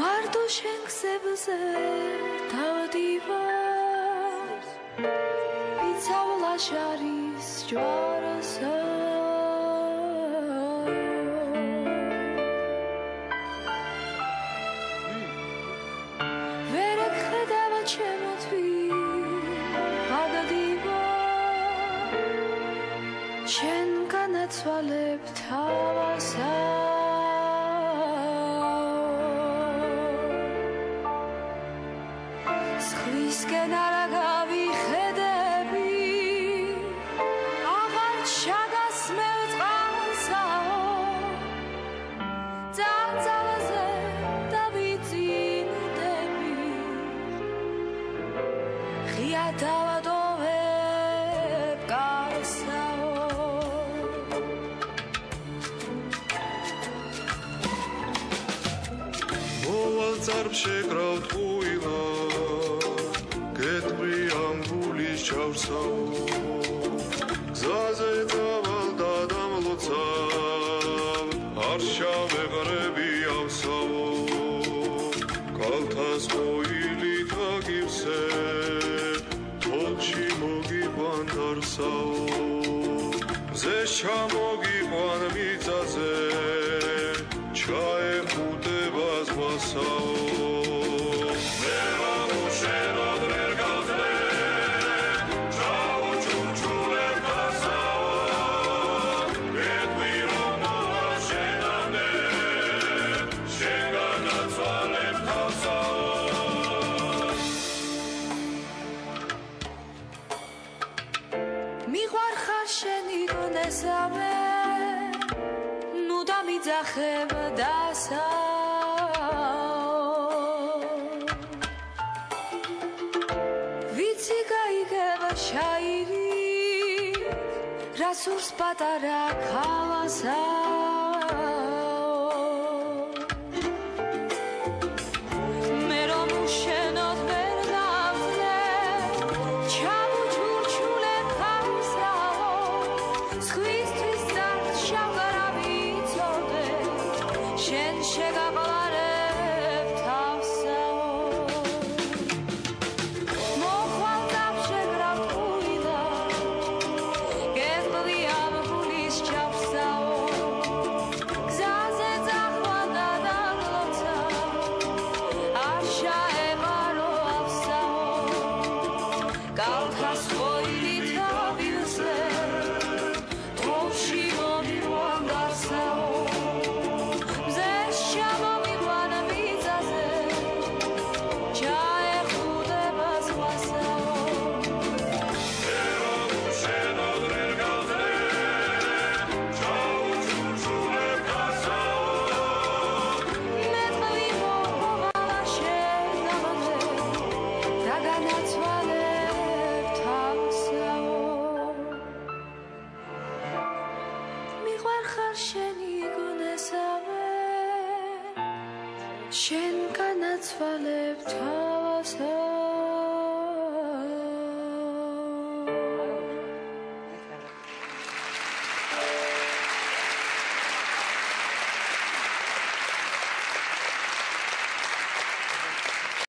მარტო შენ ხსებზე დავდივარ. პიცავლა შარის ჯვარასა. ვერ ხედავ ჩემო შენ განაცვალებ თავასა დავადოვებ გასაო მოვალ წარბ შეკრავ თუილა გეტყვი ამ გულის ჩავსაო. გზაზე დავალ და დამლოცავ არ შავეღრები ავსაო. კალთას მოილი თაგივსე თოჩი დარსაო ზე ჩამოგიყვან მიწაზე ჩაეხუტება ზღვასაო მიყვარ ხარ შენი გონესავე ნუ დამიძახებ დასა ვიცი გაიგება შაირი რასურს პატარა ქალასა გზაზე წახვალ და დაგლოცა არ შაებარო ავსაო। კალთას ხოილი შენი გონესავე შენ განაცვალებ თავსაო